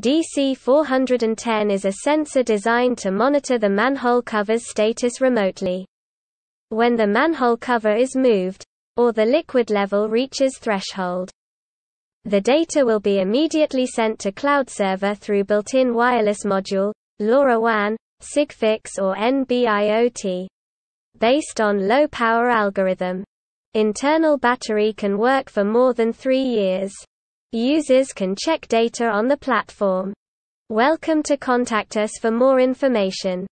DC-410 is a sensor designed to monitor the manhole cover's status remotely. When the manhole cover is moved, or the liquid level reaches threshold, the data will be immediately sent to cloud server through built-in wireless module, LoRaWAN, Sigfox or NB-IoT. Based on low-power algorithm. Internal battery can work for more than three years. Users can check data on the platform. Welcome to contact us for more information.